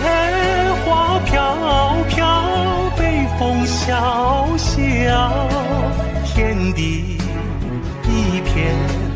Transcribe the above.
雪花飘飘北风萧萧天地一片。